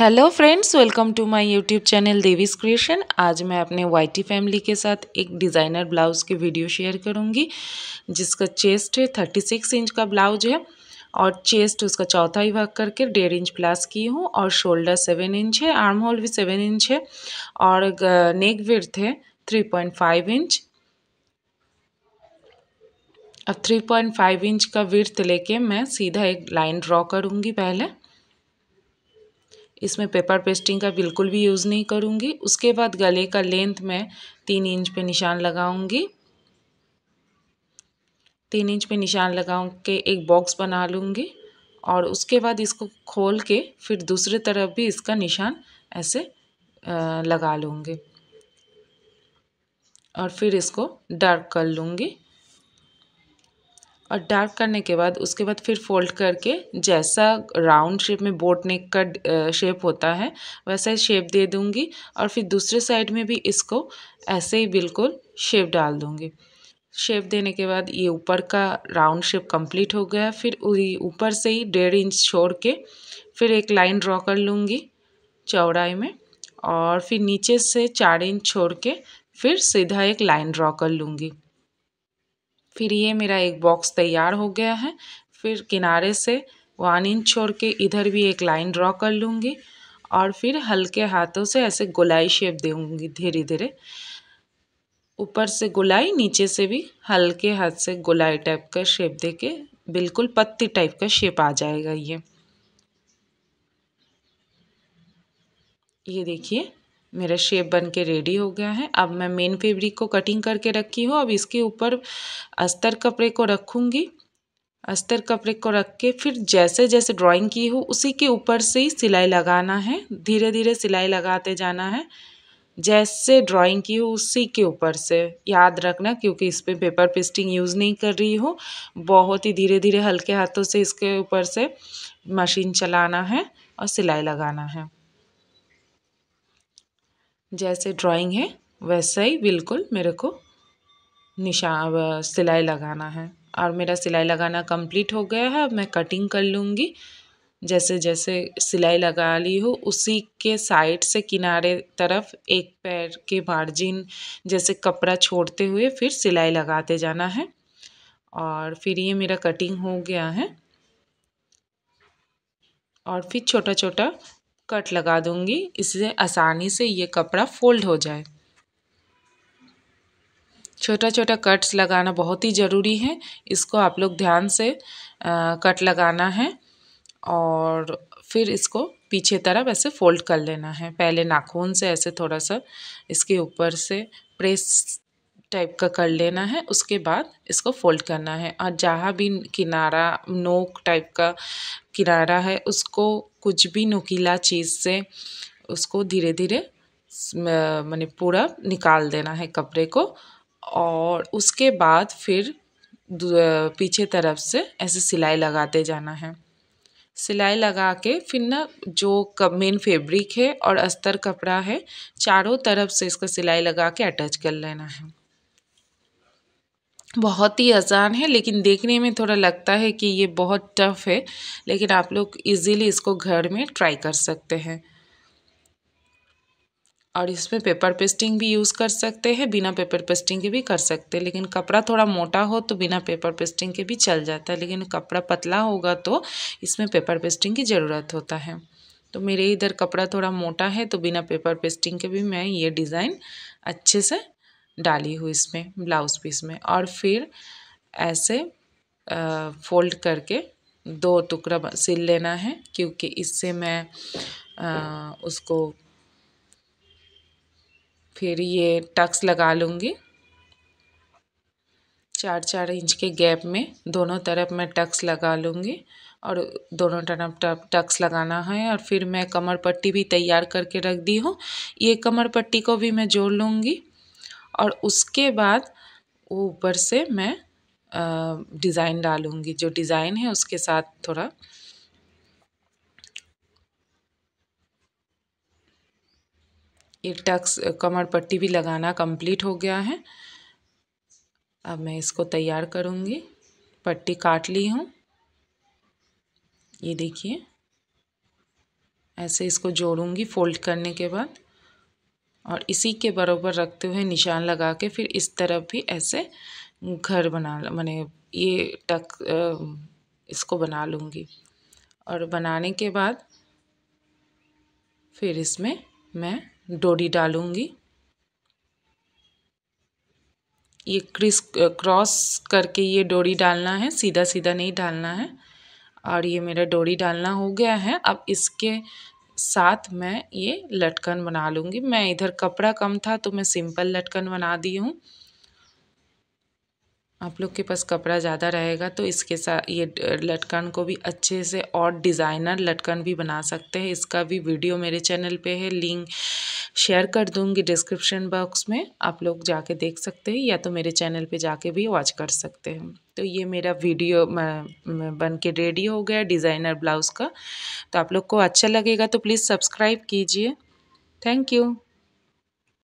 Hello friends welcome to my YouTube channel Devi's creation आज मैं अपने वाईटी फैमिली के साथ एक डिज़ाइनर ब्लाउज़ की वीडियो शेयर करूँगी, जिसका चेस्ट है थर्टी सिक्स इंच का ब्लाउज है और चेस्ट उसका चौथा ही भाग करके डेढ़ इंच प्लस की हूँ और शोल्डर सेवन इंच है आर्म होल भी सेवन इंच है और नेक विर्थ है थ्री पॉइंट फाइव इंच अब थ्री पॉइंट फाइव इंच का विर्थ लेके मैं सीधा एक लाइन ड्रॉ करूँगी पहले। इसमें पेपर पेस्टिंग का बिल्कुल भी यूज़ नहीं करूँगी। उसके बाद गले का लेंथ मैं तीन इंच पे निशान लगाऊँगी। तीन इंच पे निशान लगाऊँ के एक बॉक्स बना लूँगी और उसके बाद इसको खोल के फिर दूसरे तरफ़ भी इसका निशान ऐसे लगा लूँगी। और फिर इसको डार्क कर लूँगी। और डार्क करने के बाद उसके बाद फिर फोल्ड करके जैसा राउंड शेप में बोट नेक का शेप होता है, वैसा ही शेप दे दूँगी और फिर दूसरे साइड में भी इसको ऐसे ही बिल्कुल शेप डाल दूँगी। शेप देने के बाद ये ऊपर का राउंड शेप कंप्लीट हो गया। फिर ऊपर से ही डेढ़ इंच छोड़ के फिर एक लाइन ड्रॉ कर लूँगी चौड़ाई में और फिर नीचे से चार इंच छोड़ के फिर सीधा एक लाइन ड्रॉ कर लूँगी। फिर ये मेरा एक बॉक्स तैयार हो गया है। फिर किनारे से वन इंच छोड़ के इधर भी एक लाइन ड्रॉ कर लूँगी और फिर हल्के हाथों से ऐसे गोलाई शेप दूँगी धीरे धीरे। ऊपर से गोलाई, नीचे से भी हल्के हाथ से गोलाई टाइप का शेप दे के बिल्कुल पत्ती टाइप का शेप आ जाएगा ये। ये देखिए मेरा शेप बन के रेडी हो गया है। अब मैं मेन फैब्रिक को कटिंग करके रखी हूँ। अब इसके ऊपर अस्तर कपड़े को रखूँगी। अस्तर कपड़े को रख के फिर जैसे जैसे ड्राइंग की हूँ, उसी के ऊपर से ही सिलाई लगाना है। धीरे धीरे सिलाई लगाते जाना है। जैसे ड्राइंग की हूँ, उसी के ऊपर से। याद रखना, क्योंकि इस पर पे पेपर पेस्टिंग यूज़ नहीं कर रही हूँ। बहुत ही धीरे धीरे हल्के हाथों से इसके ऊपर से मशीन चलाना है और सिलाई लगाना है। जैसे ड्राइंग है, वैसा ही बिल्कुल मेरे को निशान सिलाई लगाना है। और मेरा सिलाई लगाना कंप्लीट हो गया है, अब मैं कटिंग कर लूँगी। जैसे जैसे सिलाई लगा ली हो, उसी के साइड से किनारे तरफ़ एक पैर के मार्जिन जैसे कपड़ा छोड़ते हुए फिर सिलाई लगाते जाना है। और फिर ये मेरा कटिंग हो गया है। और फिर छोटा छोटा कट लगा दूँगी। इससे आसानी से ये कपड़ा फोल्ड हो जाए। छोटा छोटा कट्स लगाना बहुत ही ज़रूरी है। इसको आप लोग ध्यान से आ, कट लगाना है और फिर इसको पीछे तरफ़ ऐसे फोल्ड कर लेना है। पहले नाखून से ऐसे थोड़ा सा इसके ऊपर से प्रेस टाइप का कर लेना है, उसके बाद इसको फोल्ड करना है। और जहाँ भी किनारा, नोक टाइप का किनारा है, उसको कुछ भी नुकीला चीज़ से उसको धीरे धीरे मैंने पूरा निकाल देना है कपड़े को। और उसके बाद फिर पीछे तरफ़ से ऐसे सिलाई लगाते जाना है। सिलाई लगा के फिर ना जो मेन फैब्रिक है और अस्तर कपड़ा है, चारों तरफ़ से इसका सिलाई लगा के अटैच कर लेना है। बहुत ही आसान है, लेकिन देखने में थोड़ा लगता है कि ये बहुत टफ़ है, लेकिन आप लोग इजीली इसको घर में ट्राई कर सकते हैं। और इसमें पेपर पेस्टिंग भी यूज़ कर सकते हैं, बिना पेपर पेस्टिंग के भी कर सकते हैं, लेकिन कपड़ा थोड़ा मोटा हो तो बिना पेपर पेस्टिंग के भी चल जाता है, लेकिन कपड़ा पतला होगा तो इसमें पेपर पेस्टिंग की ज़रूरत होता है। तो मेरे इधर कपड़ा थोड़ा मोटा है तो बिना पेपर पेस्टिंग के भी मैं ये डिज़ाइन अच्छे से डाली हूँ इसमें ब्लाउज़ पीस में और फिर ऐसे फोल्ड करके दो टुकड़ा सिल लेना है क्योंकि इससे मैं आ, उसको फिर ये टक्स लगा लूँगी। चार चार इंच के गैप में दोनों तरफ़ मैं टक्स लगा लूँगी और दोनों तरफ़ टक्स लगाना है और फिर मैं कमर पट्टी भी तैयार करके रख दी हूँ। ये कमर पट्टी को भी मैं जोड़ लूँगी। और उसके बाद ऊपर से मैं डिज़ाइन डालूँगी। जो डिज़ाइन है उसके साथ थोड़ा ये टक्स, कमर पट्टी भी लगाना कंप्लीट हो गया है। अब मैं इसको तैयार करूँगी। पट्टी काट ली हूँ। ये देखिए, ऐसे इसको जोड़ूँगी फोल्ड करने के बाद। और इसी के बराबर रखते हुए निशान लगा के फिर इस तरफ़ भी ऐसे घर बना मैंने ये टक इसको बना लूँगी। और बनाने के बाद फिर इसमें मैं डोरी डालूँगी। ये क्रिस, क्रॉस करके ये डोरी डालना है सीधा सीधा नहीं डालना है। और ये मेरा डोरी डालना हो गया है। अब इसके साथ मैं ये लटकन बना लूँगी। मैं इधर कपड़ा कम था तो मैं सिंपल लटकन बना दी हूँ। आप लोग के पास कपड़ा ज़्यादा रहेगा तो इसके साथ ये लटकन को भी अच्छे से और डिज़ाइनर लटकन भी बना सकते हैं। इसका भी वीडियो मेरे चैनल पे है, लिंक शेयर कर दूँगी डिस्क्रिप्शन बॉक्स में, आप लोग जाके देख सकते हैं या तो मेरे चैनल पे जाके भी वॉच कर सकते हैं। तो ये मेरा वीडियो बन के रेडी हो गया डिज़ाइनर ब्लाउज़ का। तो आप लोग को अच्छा लगेगा तो प्लीज़ सब्सक्राइब कीजिए। Thank you